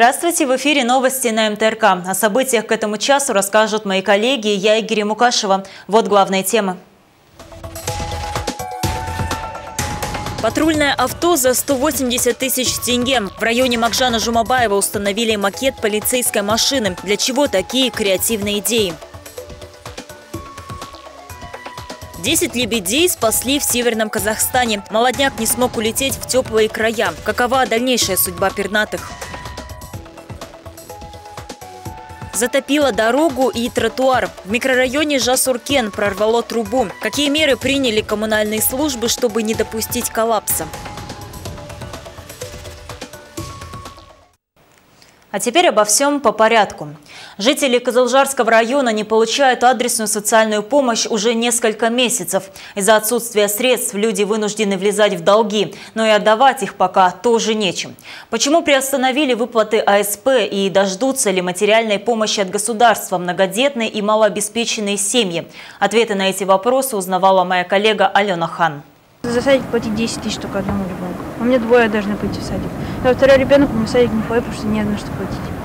Здравствуйте, в эфире новости на МТРК. О событиях к этому часу расскажут мои коллеги, я Игорь Мукашева. Вот главные темы. Патрульное авто за 180 тысяч тенге. В районе Макжана Жумабаева установили макет полицейской машины. Для чего такие креативные идеи? Десять лебедей спасли в Северном Казахстане. Молодняк не смог улететь в теплые края. Какова дальнейшая судьба пернатых? Затопило дорогу и тротуар. В микрорайоне Жасуркен прорвало трубу. Какие меры приняли коммунальные службы, чтобы не допустить коллапса? А теперь обо всем по порядку. Жители Козылжарского района не получают адресную социальную помощь уже несколько месяцев. Из-за отсутствия средств люди вынуждены влезать в долги, но и отдавать их пока тоже нечем. Почему приостановили выплаты АСП и дождутся ли материальной помощи от государства многодетные и малообеспеченные семьи? Ответы на эти вопросы узнавала моя коллега Алена Хан. За садик платить 10 тысяч только одному ребенку. У меня двое должны пойти в садик. А второй ребенок мы в садик не ходит, потому что не на что платить.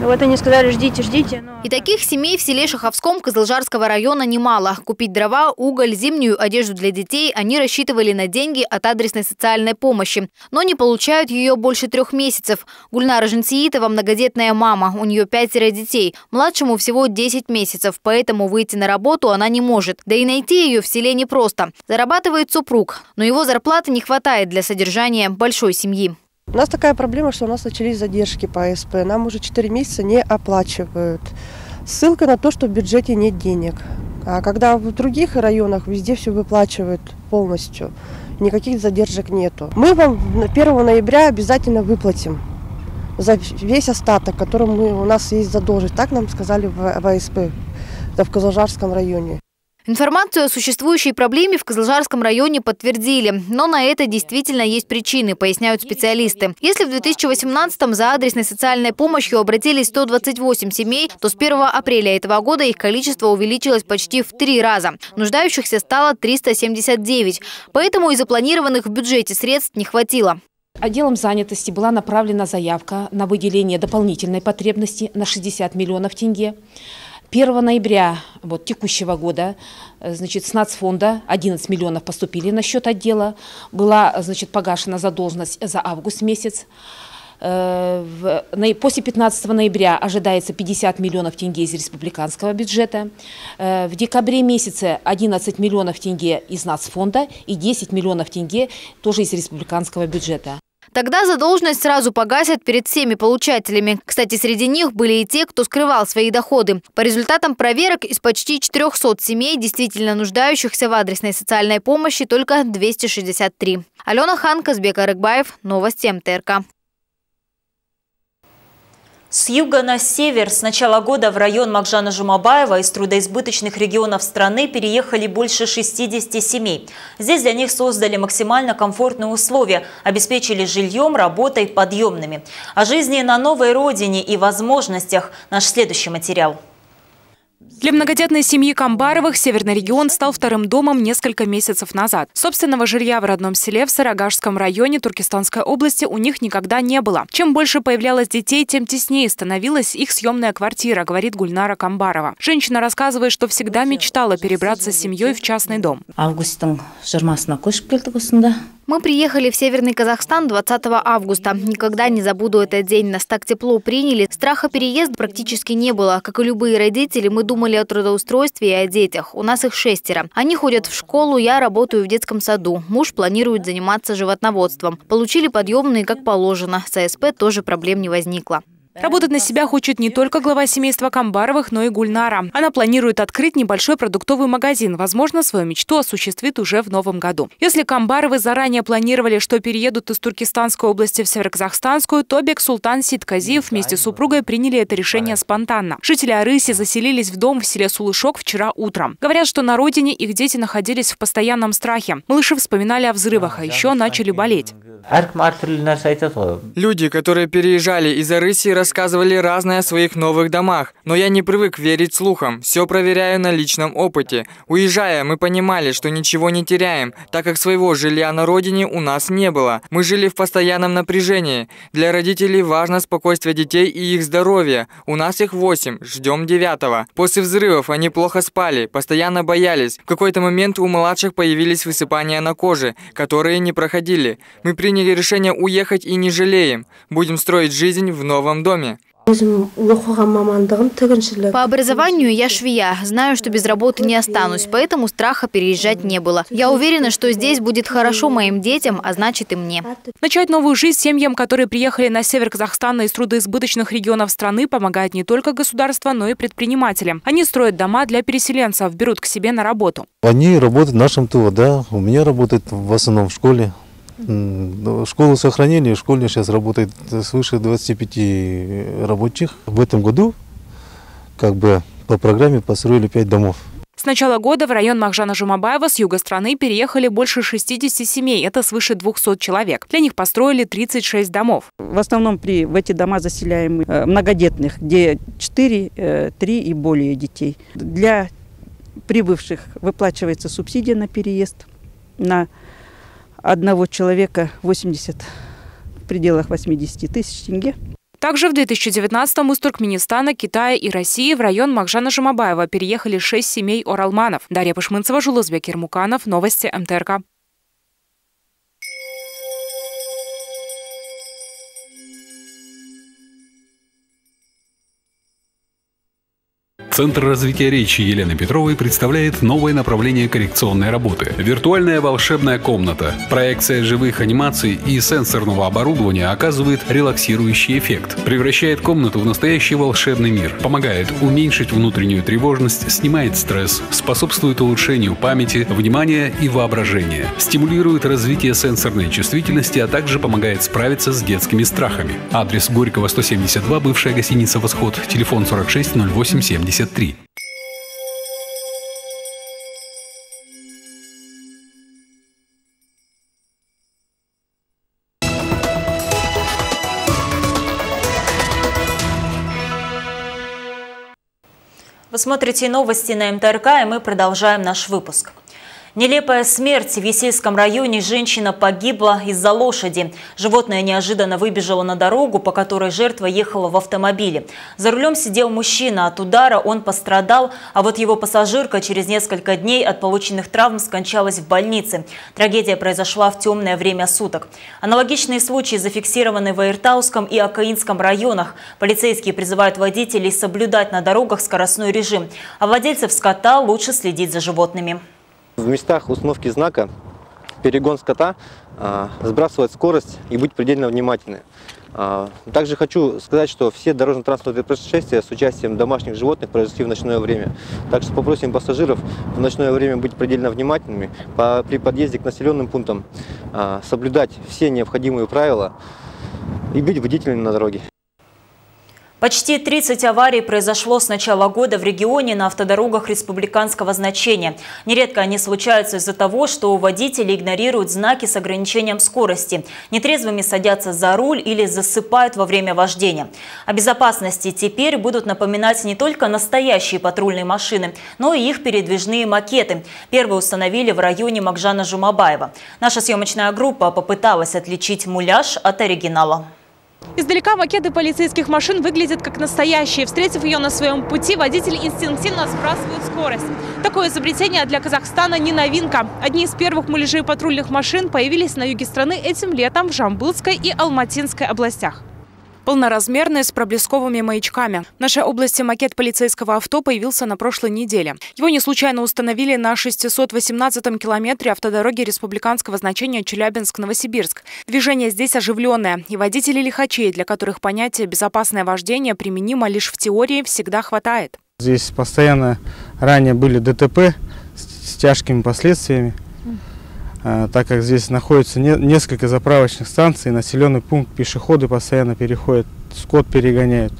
Вот они сказали, ждите, ждите. Но... И таких семей в селе Шаховском Козылжарского района немало. Купить дрова, уголь, зимнюю одежду для детей они рассчитывали на деньги от адресной социальной помощи. Но не получают ее больше трех месяцев. Гульнара Женсиитова многодетная мама. У нее пятеро детей. Младшему всего 10 месяцев, поэтому выйти на работу она не может. Да и найти ее в селе непросто. Зарабатывает супруг, но его зарплаты не хватает для содержания большой семьи. У нас такая проблема, что у нас начались задержки по АСП. Нам уже 4 месяца не оплачивают. Ссылка на то, что в бюджете нет денег. А когда в других районах везде все выплачивают полностью, никаких задержек нету. Мы вам 1 ноября обязательно выплатим за весь остаток, которым мы, у нас есть задолженность. Так нам сказали в, в АСП, в Козложарском районе. Информацию о существующей проблеме в Козлжарском районе подтвердили. Но на это действительно есть причины, поясняют специалисты. Если в 2018-м за адресной социальной помощью обратились 128 семей, то с 1 апреля этого года их количество увеличилось почти в три раза. Нуждающихся стало 379. Поэтому и запланированных в бюджете средств не хватило. Отделом занятости была направлена заявка на выделение дополнительной потребности на 60 миллионов тенге. 1 ноября вот, текущего года э, значит, с нацфонда 11 миллионов поступили на счет отдела. Была значит, погашена задолженность за август месяц. Э, после 15 ноября ожидается 50 миллионов тенге из республиканского бюджета. Э, в декабре месяце 11 миллионов тенге из нацфонда и 10 миллионов тенге тоже из республиканского бюджета. Тогда задолженность сразу погасят перед всеми получателями. Кстати, среди них были и те, кто скрывал свои доходы. По результатам проверок из почти 400 семей, действительно нуждающихся в адресной социальной помощи, только 263. Алена Хан, Казбек Арыкбаев, Новости МТРК. С юга на север с начала года в район Макжана Жумабаева из трудоизбыточных регионов страны переехали больше 60 семей. Здесь для них создали максимально комфортные условия, обеспечили жильем, работой, подъемными. О жизни на новой родине и возможностях наш следующий материал. Для многодетной семьи Камбаровых Северный регион стал вторым домом несколько месяцев назад. Собственного жилья в родном селе в Сарагашском районе Туркестанской области у них никогда не было. Чем больше появлялось детей, тем теснее становилась их съемная квартира, говорит Гульнара Камбарова. Женщина рассказывает, что всегда мечтала перебраться с семьей в частный дом. Мы приехали в Северный Казахстан 20 августа. Никогда не забуду этот день. Нас так тепло приняли. Страха переезда практически не было. Как и любые родители, мы думали о трудоустройстве и о детях. У нас их шестеро. Они ходят в школу, я работаю в детском саду. Муж планирует заниматься животноводством. Получили подъемные как положено. С АСП тоже проблем не возникло. Работать на себя хочет не только глава семейства Камбаровых, но и Гульнара. Она планирует открыть небольшой продуктовый магазин. Возможно, свою мечту осуществит уже в новом году. Если Камбаровы заранее планировали, что переедут из Туркестанской области в Североказахстанскую, то Бек Султан Сидказиев вместе с супругой приняли это решение спонтанно. Жители Арыси заселились в дом в селе Сулышок вчера утром. Говорят, что на родине их дети находились в постоянном страхе. Малыши вспоминали о взрывах, а еще начали болеть. Люди, которые переезжали из Арыси, рассказывали разное о своих новых домах, но я не привык верить слухам, все проверяю на личном опыте. Уезжая, мы понимали, что ничего не теряем, так как своего жилья на родине у нас не было. Мы жили в постоянном напряжении. Для родителей важно спокойствие детей и их здоровье. У нас их восемь, ждем девятого. После взрывов они плохо спали, постоянно боялись. В какой-то момент у младших появились высыпания на коже, которые не проходили. Мы приняли решение уехать и не жалеем. Будем строить жизнь в новом доме. По образованию я швея. Знаю, что без работы не останусь, поэтому страха переезжать не было. Я уверена, что здесь будет хорошо моим детям, а значит и мне. Начать новую жизнь семьям, которые приехали на север Казахстана из трудоизбыточных регионов страны, помогает не только государство, но и предприниматели. Они строят дома для переселенцев, берут к себе на работу. Они работают в нашем ТУА, да. У меня работает в основном в школе. Школу сохранения, в школе сейчас работает свыше 25 рабочих. В этом году как бы по программе построили 5 домов. С начала года в район Махжана Жумабаева с юга страны переехали больше 60 семей. Это свыше 200 человек. Для них построили 36 домов. В основном при, в эти дома заселяем э, многодетных, где 4, 3 э, и более детей. Для прибывших выплачивается субсидия на переезд на одного человека 80 в пределах 80 тысяч тенге. Также в 2019-м из Туркменистана, Китая и России в район Махжана Жумабаева переехали шесть семей оралманов. Дарья Пашмынцева, Жулызбек Ермуканов. Новости МТРК. Центр развития речи Елены Петровой представляет новое направление коррекционной работы. Виртуальная волшебная комната. Проекция живых анимаций и сенсорного оборудования оказывает релаксирующий эффект. Превращает комнату в настоящий волшебный мир. Помогает уменьшить внутреннюю тревожность, снимает стресс, способствует улучшению памяти, внимания и воображения. Стимулирует развитие сенсорной чувствительности, а также помогает справиться с детскими страхами. Адрес Горького 172, бывшая гостиница «Восход», телефон 46 08 70 73. Вы смотрите новости на МТРК, и мы продолжаем наш выпуск. Нелепая смерть. В Есейском районе женщина погибла из-за лошади. Животное неожиданно выбежало на дорогу, по которой жертва ехала в автомобиле. За рулем сидел мужчина. От удара он пострадал, а вот его пассажирка через несколько дней от полученных травм скончалась в больнице. Трагедия произошла в темное время суток. Аналогичные случаи зафиксированы в Аиртауском и Акаинском районах. Полицейские призывают водителей соблюдать на дорогах скоростной режим, а владельцев скота лучше следить за животными. В местах установки знака перегон скота а, сбрасывать скорость и быть предельно внимательны. А, также хочу сказать, что все дорожно-транспортные происшествия с участием домашних животных произошли в ночное время. Так что попросим пассажиров в ночное время быть предельно внимательными при подъезде к населенным пунктам, а, соблюдать все необходимые правила и быть бдительными на дороге. Почти 30 аварий произошло с начала года в регионе на автодорогах республиканского значения. Нередко они случаются из-за того, что водители игнорируют знаки с ограничением скорости, нетрезвыми садятся за руль или засыпают во время вождения. О безопасности теперь будут напоминать не только настоящие патрульные машины, но и их передвижные макеты. Первые установили в районе Макжана Жумабаева. Наша съемочная группа попыталась отличить муляж от оригинала. Издалека макеты полицейских машин выглядят как настоящие. Встретив ее на своем пути, водители инстинктивно сбрасывают скорость. Такое изобретение для Казахстана не новинка. Одни из первых муляжей патрульных машин появились на юге страны этим летом в Жамбылской и Алматинской областях. Полноразмерный с проблесковыми маячками. В нашей области макет полицейского авто появился на прошлой неделе. Его не случайно установили на 618-м километре автодороги республиканского значения Челябинск-Новосибирск. Движение здесь оживленное, и водителей лихачей, для которых понятие «безопасное вождение» применимо лишь в теории, всегда хватает. Здесь постоянно ранее были ДТП с тяжкими последствиями. А, так как здесь находится несколько заправочных станций, населенный пункт, пешеходы постоянно переходят, скот перегоняют.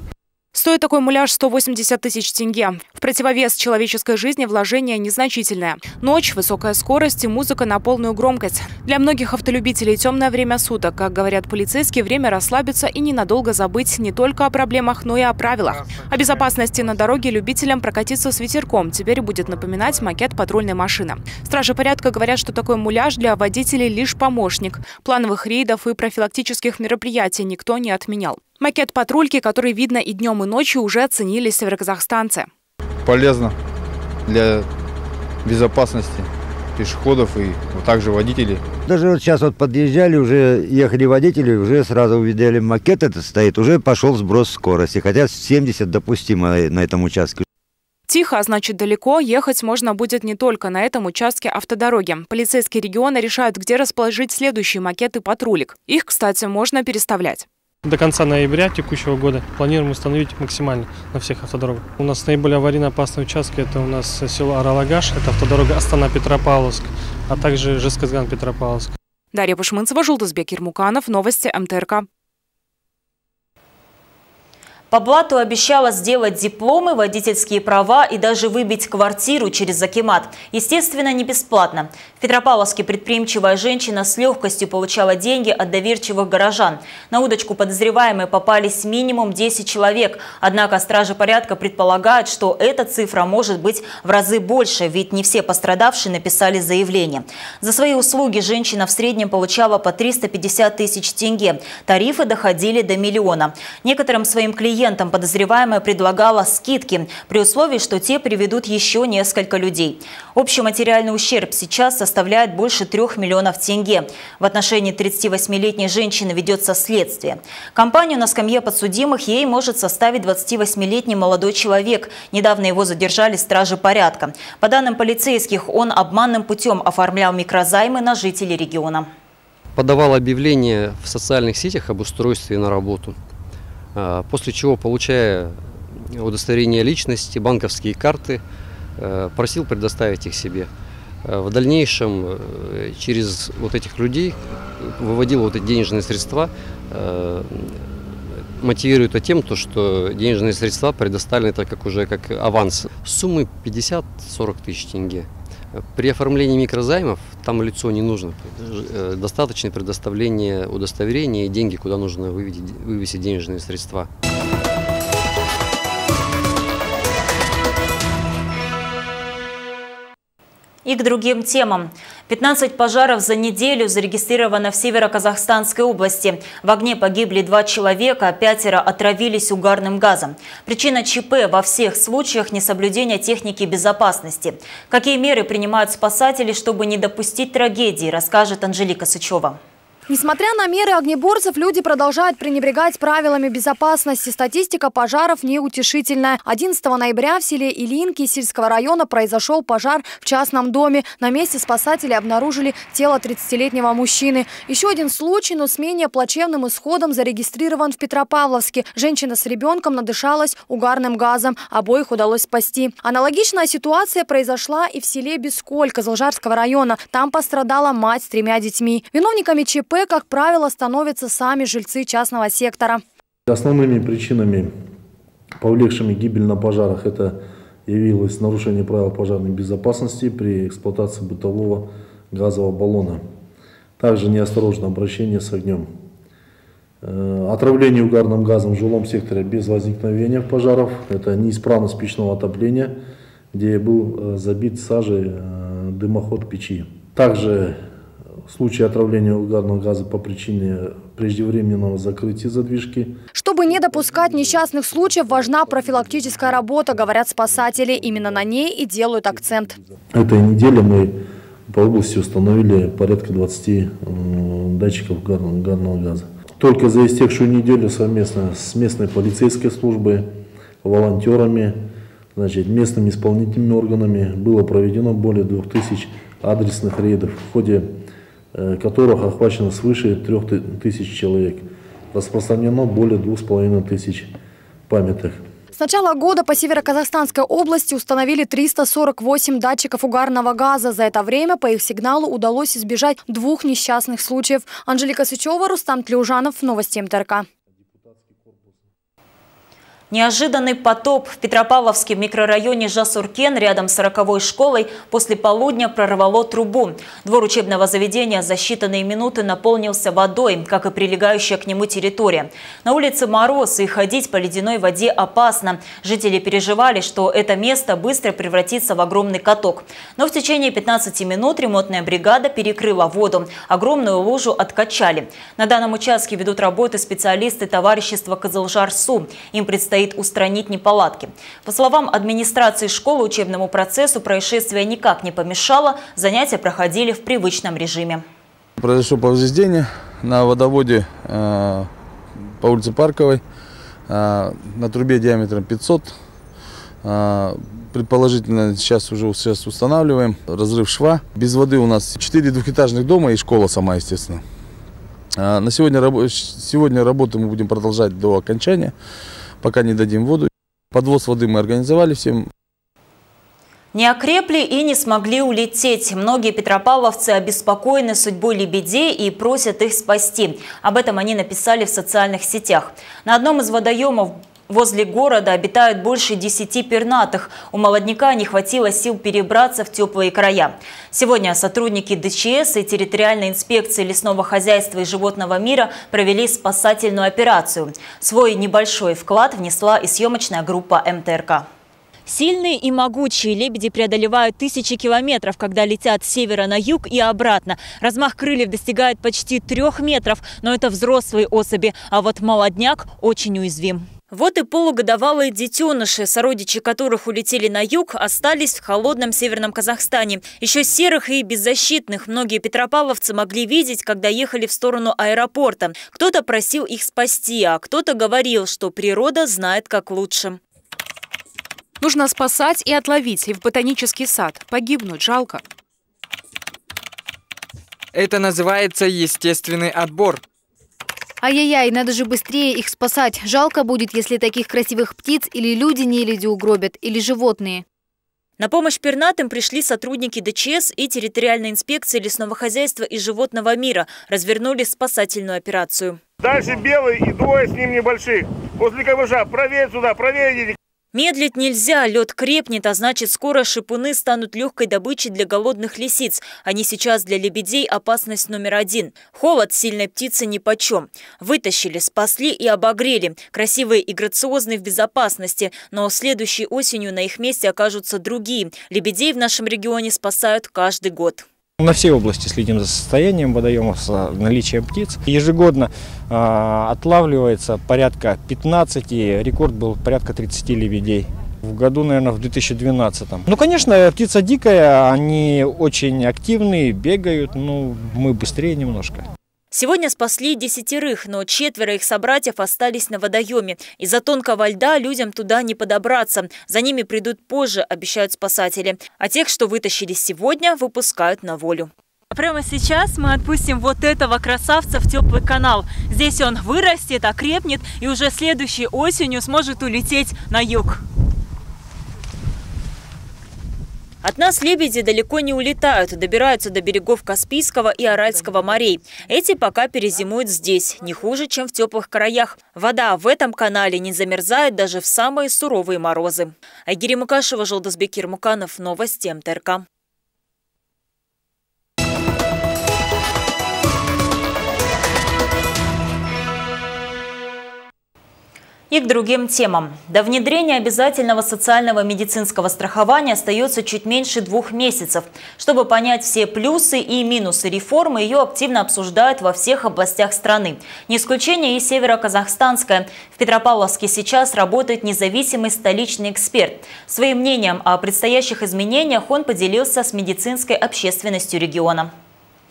Стоит такой муляж 180 тысяч тенге. В противовес человеческой жизни вложение незначительное. Ночь, высокая скорость и музыка на полную громкость. Для многих автолюбителей темное время суток. Как говорят полицейские, время расслабиться и ненадолго забыть не только о проблемах, но и о правилах. О безопасности на дороге любителям прокатиться с ветерком теперь будет напоминать макет патрульной машины. Стражи порядка говорят, что такой муляж для водителей лишь помощник. Плановых рейдов и профилактических мероприятий никто не отменял. Макет патрульки, который видно и днем, и ночью, уже оценили североказахстанцы. Полезно для безопасности пешеходов и вот также водителей. Даже вот сейчас вот подъезжали, уже ехали водители, уже сразу увидели макет этот стоит, уже пошел сброс скорости, хотя 70 допустимо на этом участке. Тихо, а значит далеко, ехать можно будет не только на этом участке автодороги. Полицейские региона решают, где расположить следующие макеты патрулик. Их, кстати, можно переставлять. До конца ноября текущего года планируем установить максимально на всех автодорогах. У нас наиболее аварийно опасные участки это у нас село Аралагаш, это автодорога Астана-Петропавловск, а также Жесказган-Петропавловск. Дарья Пашмынцева, Жултызбек Ермуканов, Новости МТРК. По блату обещала сделать дипломы, водительские права и даже выбить квартиру через Акимат. Естественно, не бесплатно. В Петропавловске предприимчивая женщина с легкостью получала деньги от доверчивых горожан. На удочку подозреваемые попались минимум 10 человек. Однако стражи порядка предполагают, что эта цифра может быть в разы больше, ведь не все пострадавшие написали заявление. За свои услуги женщина в среднем получала по 350 тысяч тенге. Тарифы доходили до миллиона. Некоторым своим клиентам клиентам подозреваемая предлагала скидки, при условии, что те приведут еще несколько людей. Общий материальный ущерб сейчас составляет больше 3 миллионов тенге. В отношении 38-летней женщины ведется следствие. Компанию на скамье подсудимых ей может составить 28-летний молодой человек. Недавно его задержали стражи порядка. По данным полицейских, он обманным путем оформлял микрозаймы на жителей региона. Подавал объявление в социальных сетях об устройстве на работу. А, после чего, получая удостоверение личности, банковские карты, э, просил предоставить их себе. Э, в дальнейшем э, через вот этих людей выводил вот эти денежные средства, мотивирует это тем, то, что денежные средства предоставлены так как уже как аванс. Суммы 50-40 тысяч тенге. При оформлении микрозаймов там лицо не нужно. Э, достаточно предоставления удостоверения и деньги, куда нужно вывести денежные средства. И к другим темам. 15 пожаров за неделю зарегистрировано в Северо-Казахстанской области. В огне погибли два человека, пятеро отравились угарным газом. Причина ЧП во всех случаях несоблюдения техники безопасности. Какие меры принимают спасатели, чтобы не допустить трагедии, расскажет Анжелика Сычева. Несмотря на меры огнеборцев, люди продолжают пренебрегать правилами безопасности. Статистика пожаров неутешительная. 11 ноября в селе Илинки сельского района произошел пожар в частном доме. На месте спасатели обнаружили тело 30-летнего мужчины. Еще один случай, но с менее плачевным исходом зарегистрирован в Петропавловске. Женщина с ребенком надышалась угарным газом. Обоих удалось спасти. Аналогичная ситуация произошла и в селе Бесколь Козлжарского района. Там пострадала мать с тремя детьми. Виновниками ЧП как правило, становятся сами жильцы частного сектора. Основными причинами, повлекшими гибель на пожарах, это явилось нарушение правил пожарной безопасности при эксплуатации бытового газового баллона. Также неосторожное обращение с огнем. Э, отравление угарным газом в жилом секторе без возникновения пожаров. Это неисправность печного отопления, где был э, забит сажей э, дымоход печи. Также в случае отравления угарного газа по причине преждевременного закрытия задвижки. Чтобы не допускать несчастных случаев, важна профилактическая работа, говорят спасатели. Именно на ней и делают акцент. Этой неделе мы по области установили порядка 20 датчиков угарного газа. Только за истекшую неделю совместно с местной полицейской службой, волонтерами, значит, местными исполнительными органами было проведено более 2000 адресных рейдов. В ходе Э, которых охвачено свыше 3000 человек. Распространено более 2500 памяток. С начала года по Северо-Казахстанской области установили 348 датчиков угарного газа. За это время по их сигналу удалось избежать двух несчастных случаев. Анжелика Сычева, Рустам Тлеужанов, Новости МТРК. Неожиданный потоп в Петропавловском микрорайоне Жасуркен рядом с 40 школой после полудня прорвало трубу. Двор учебного заведения за считанные минуты наполнился водой, как и прилегающая к нему территория. На улице мороз и ходить по ледяной воде опасно. Жители переживали, что это место быстро превратится в огромный каток. Но в течение 15 минут ремонтная бригада перекрыла воду. Огромную лужу откачали. На данном участке ведут работы специалисты товарищества «Козылжар-Су». Им предстоит предстоит устранить неполадки. По словам администрации школы, учебному процессу происшествие никак не помешало, занятия проходили в привычном режиме. Произошло повреждение на водоводе э, по улице Парковой э, на трубе диаметром 500. Э, предположительно, сейчас уже сейчас устанавливаем разрыв шва. Без воды у нас 4 двухэтажных дома и школа сама, естественно. На сегодня, сегодня работу мы будем продолжать до окончания пока не дадим воду. Подвоз воды мы организовали всем. Не окрепли и не смогли улететь. Многие петропавловцы обеспокоены судьбой лебедей и просят их спасти. Об этом они написали в социальных сетях. На одном из водоемов Возле города обитают больше десяти пернатых. У молодняка не хватило сил перебраться в теплые края. Сегодня сотрудники ДЧС и территориальной инспекции лесного хозяйства и животного мира провели спасательную операцию. Свой небольшой вклад внесла и съемочная группа МТРК. Сильные и могучие лебеди преодолевают тысячи километров, когда летят с севера на юг и обратно. Размах крыльев достигает почти трех метров, но это взрослые особи, а вот молодняк очень уязвим. Вот и полугодовалые детеныши, сородичи которых улетели на юг, остались в холодном северном Казахстане. Еще серых и беззащитных многие петропавловцы могли видеть, когда ехали в сторону аэропорта. Кто-то просил их спасти, а кто-то говорил, что природа знает как лучше. Нужно спасать и отловить, и в ботанический сад. Погибнуть жалко. Это называется естественный отбор. Ай-яй-яй, надо же быстрее их спасать. Жалко будет, если таких красивых птиц или люди не люди угробят, или животные. На помощь пернатым пришли сотрудники ДЧС и территориальной инспекции лесного хозяйства и животного мира. Развернули спасательную операцию. Дальше белый и двое с ним небольших. После КВЖ проверь сюда, проверь. Медлить нельзя, лед крепнет, а значит скоро шипуны станут легкой добычей для голодных лисиц. Они сейчас для лебедей опасность номер один. Холод сильной птицы нипочем. Вытащили, спасли и обогрели. Красивые и грациозные в безопасности, но следующей осенью на их месте окажутся другие. Лебедей в нашем регионе спасают каждый год. На всей области следим за состоянием водоемов, за наличием птиц. Ежегодно э, отлавливается порядка 15, рекорд был порядка 30 лебедей. В году, наверное, в 2012. Ну, конечно, птица дикая, они очень активные, бегают, ну, мы быстрее немножко. Сегодня спасли десятерых, но четверо их собратьев остались на водоеме. Из-за тонкого льда людям туда не подобраться. За ними придут позже, обещают спасатели. А тех, что вытащили сегодня, выпускают на волю. Прямо сейчас мы отпустим вот этого красавца в теплый канал. Здесь он вырастет, окрепнет и уже следующей осенью сможет улететь на юг. От нас лебеди далеко не улетают, добираются до берегов Каспийского и Аральского морей. Эти пока перезимуют здесь, не хуже, чем в теплых краях. Вода в этом канале не замерзает даже в самые суровые морозы. Айгири Мукашева, Жолдасбекир Муканов, Новости МТРК. И к другим темам. До внедрения обязательного социального медицинского страхования остается чуть меньше двух месяцев. Чтобы понять все плюсы и минусы реформы, ее активно обсуждают во всех областях страны. Не исключение и Северо-Казахстанская. В Петропавловске сейчас работает независимый столичный эксперт. Своим мнением о предстоящих изменениях он поделился с медицинской общественностью региона.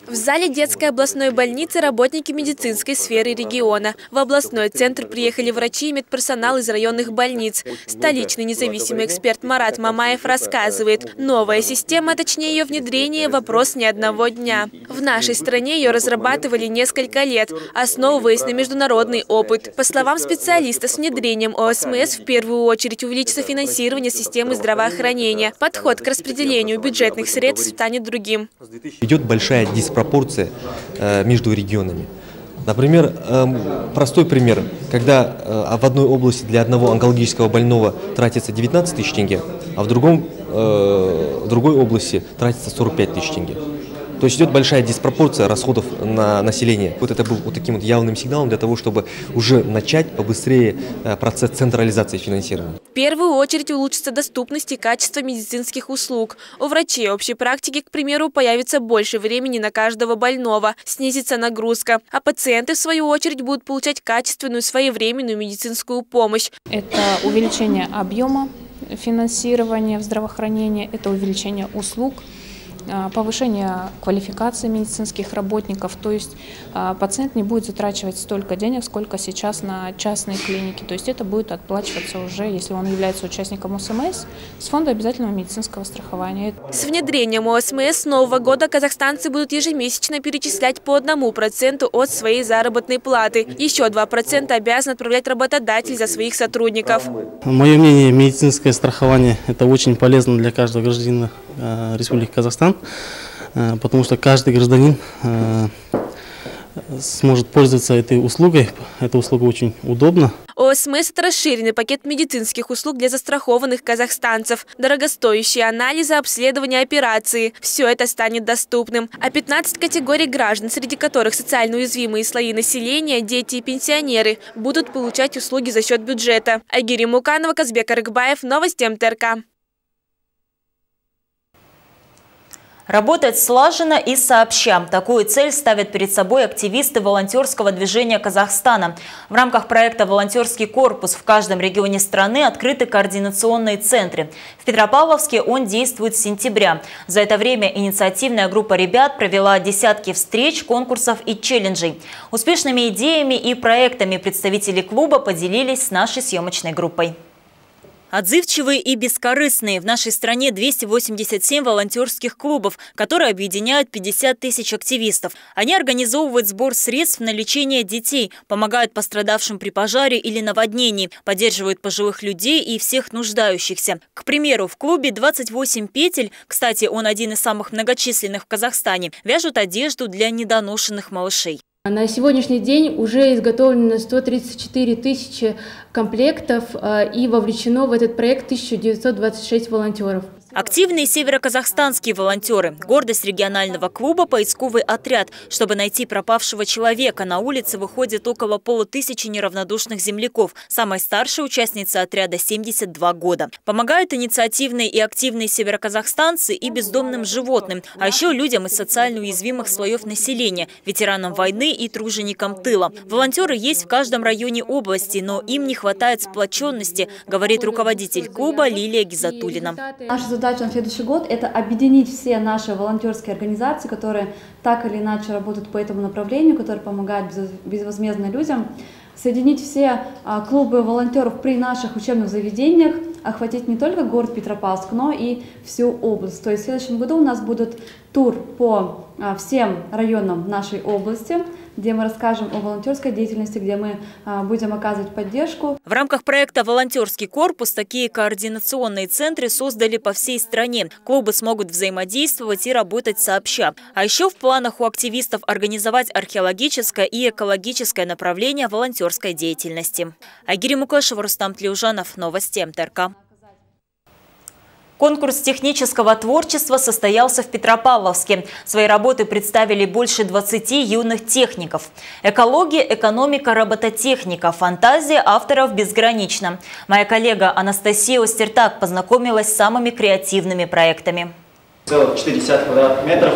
В зале детской областной больницы работники медицинской сферы региона. В областной центр приехали врачи и медперсонал из районных больниц. Столичный независимый эксперт Марат Мамаев рассказывает, новая система, точнее ее внедрение, вопрос не одного дня. В нашей стране ее разрабатывали несколько лет, основываясь на международный опыт. По словам специалиста, с внедрением ОСМС в первую очередь увеличится финансирование системы здравоохранения. Подход к распределению бюджетных средств станет другим. Идет большая диспропорция э, между регионами. Например, эм, простой пример, когда э, в одной области для одного онкологического больного тратится 19 тысяч тенге, а в, другом, э, в другой области тратится 45 тысяч тенге. То есть идет большая диспропорция расходов на население. Вот это был вот таким вот явным сигналом для того, чтобы уже начать побыстрее э, процесс централизации финансирования. В первую очередь улучшится доступность и качество медицинских услуг. У врачей общей практики, к примеру, появится больше времени на каждого больного, снизится нагрузка, а пациенты, в свою очередь, будут получать качественную своевременную медицинскую помощь. Это увеличение объема финансирования в здравоохранении, это увеличение услуг, повышение квалификации медицинских работников, то есть а, пациент не будет затрачивать столько денег, сколько сейчас на частные клиники, то есть это будет отплачиваться уже, если он является участником ОСМС, с фонда обязательного медицинского страхования. С внедрением ОСМС с нового года казахстанцы будут ежемесячно перечислять по одному проценту от своей заработной платы. Еще 2% обязан отправлять работодатель за своих сотрудников. Мое мнение, медицинское страхование – это очень полезно для каждого гражданина Республики Казахстан, э, потому что каждый гражданин э, сможет пользоваться этой услугой. Эта услуга очень удобна. ОСМС – это расширенный пакет медицинских услуг для застрахованных казахстанцев, дорогостоящие анализы, обследования, операции. Все это станет доступным. А 15 категорий граждан, среди которых социально уязвимые слои населения, дети и пенсионеры, будут получать услуги за счет бюджета. Агири Муканова, Казбек Арыкбаев, Новости МТРК. Работать слаженно и сообща. Такую цель ставят перед собой активисты волонтерского движения Казахстана. В рамках проекта «Волонтерский корпус» в каждом регионе страны открыты координационные центры. В Петропавловске он действует с сентября. За это время инициативная группа ребят провела десятки встреч, конкурсов и челленджей. Успешными идеями и проектами представители клуба поделились с нашей съемочной группой. Отзывчивые и бескорыстные. В нашей стране 287 волонтерских клубов, которые объединяют 50 тысяч активистов. Они организовывают сбор средств на лечение детей, помогают пострадавшим при пожаре или наводнении, поддерживают пожилых людей и всех нуждающихся. К примеру, в клубе 28 петель, кстати, он один из самых многочисленных в Казахстане, вяжут одежду для недоношенных малышей. На сегодняшний день уже изготовлено 134 тысячи комплектов э, и вовлечено в этот проект 1926 волонтеров. Активные североказахстанские волонтеры. Гордость регионального клуба «Поисковый отряд». Чтобы найти пропавшего человека, на улице выходит около полутысячи неравнодушных земляков. Самой старшей участнице отряда 72 года. Помогают инициативные и активные североказахстанцы и бездомным животным, а еще людям из социально уязвимых слоев населения, ветеранам войны и труженикам тыла. Волонтеры есть в каждом районе области, но им не хватает сплоченности, говорит руководитель клуба Лилия Гизатулина задача на следующий год – это объединить все наши волонтерские организации, которые так или иначе работают по этому направлению, которые помогают безвозмездно людям, соединить все а, клубы волонтеров при наших учебных заведениях, охватить не только город Петропавловск, но и всю область. То есть в следующем году у нас будет тур по а, всем районам нашей области – где мы расскажем о волонтерской деятельности, где мы а, будем оказывать поддержку. В рамках проекта «Волонтерский корпус» такие координационные центры создали по всей стране. Клубы смогут взаимодействовать и работать сообща. А еще в планах у активистов организовать археологическое и экологическое направление волонтерской деятельности. Агири Мукашева, Рустам Тлеужанов. Новости МТРК. Конкурс технического творчества состоялся в Петропавловске. Свои работы представили больше 20 юных техников. Экология, экономика, робототехника, фантазия авторов безгранична. Моя коллега Анастасия Остертак познакомилась с самыми креативными проектами. Целых 40 квадратных метров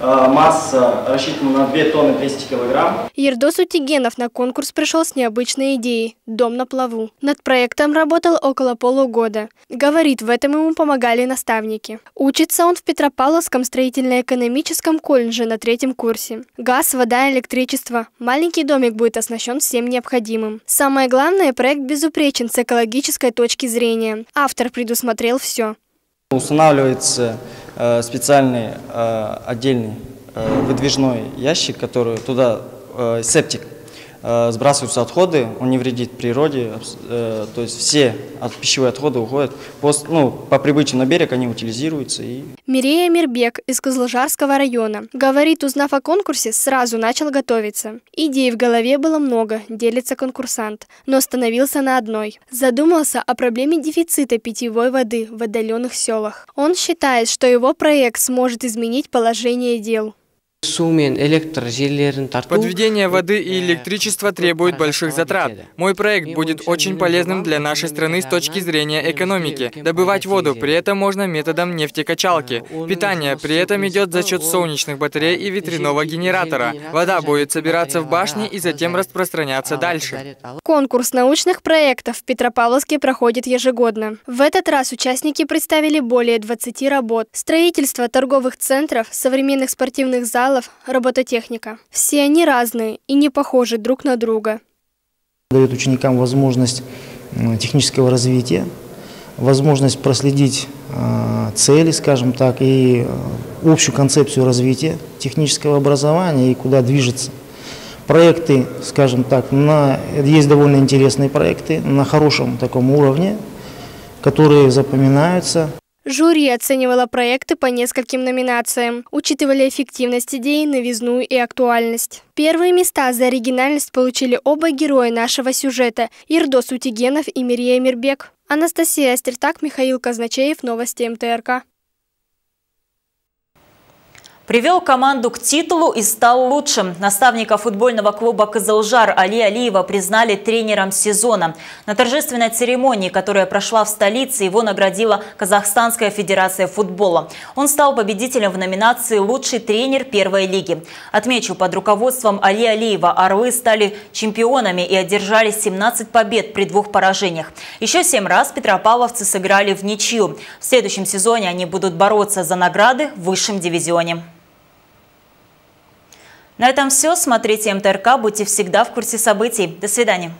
масса рассчитана на 2 тонны 200 килограмм. Ердос Утигенов на конкурс пришел с необычной идеей – «Дом на плаву». Над проектом работал около полугода. Говорит, в этом ему помогали наставники. Учится он в Петропавловском строительно-экономическом колледже на третьем курсе. Газ, вода, электричество. Маленький домик будет оснащен всем необходимым. Самое главное, проект безупречен с экологической точки зрения. Автор предусмотрел все. Устанавливается Э, специальный э, отдельный э, выдвижной ящик, который туда септик э, сбрасываются отходы, он не вредит природе, э, то есть все от пищевые отходы уходят. Пост, ну, по прибытии на берег они утилизируются. И... Мирея Мирбек из Козлжарского района. Говорит, узнав о конкурсе, сразу начал готовиться. Идей в голове было много, делится конкурсант, но остановился на одной. Задумался о проблеме дефицита питьевой воды в отдаленных селах. Он считает, что его проект сможет изменить положение дел. Подведение воды и электричества требует больших затрат. Мой проект будет очень полезным для нашей страны с точки зрения экономики. Добывать воду при этом можно методом нефтекачалки. Питание при этом идет за счет солнечных батарей и ветряного генератора. Вода будет собираться в башне и затем распространяться дальше. Конкурс научных проектов в Петропавловске проходит ежегодно. В этот раз участники представили более 20 работ. Строительство торговых центров, современных спортивных залов, материалов, робототехника. Все они разные и не похожи друг на друга. Дает ученикам возможность технического развития, возможность проследить а, цели, скажем так, и а, общую концепцию развития технического образования и куда движется. Проекты, скажем так, на, есть довольно интересные проекты на хорошем таком уровне, которые запоминаются. Жюри оценивало проекты по нескольким номинациям, учитывали эффективность идей, новизну и актуальность. Первые места за оригинальность получили оба героя нашего сюжета – Ирдос Утигенов и Мирия Мирбек. Анастасия Стертак, Михаил Казначеев, Новости МТРК привел команду к титулу и стал лучшим. Наставника футбольного клуба «Кызылжар» Али Алиева признали тренером сезона. На торжественной церемонии, которая прошла в столице, его наградила Казахстанская федерация футбола. Он стал победителем в номинации «Лучший тренер первой лиги». Отмечу, под руководством Али Алиева «Орлы» стали чемпионами и одержали 17 побед при двух поражениях. Еще семь раз петропавловцы сыграли в ничью. В следующем сезоне они будут бороться за награды в высшем дивизионе. На этом все. Смотрите МТРК, будьте всегда в курсе событий. До свидания.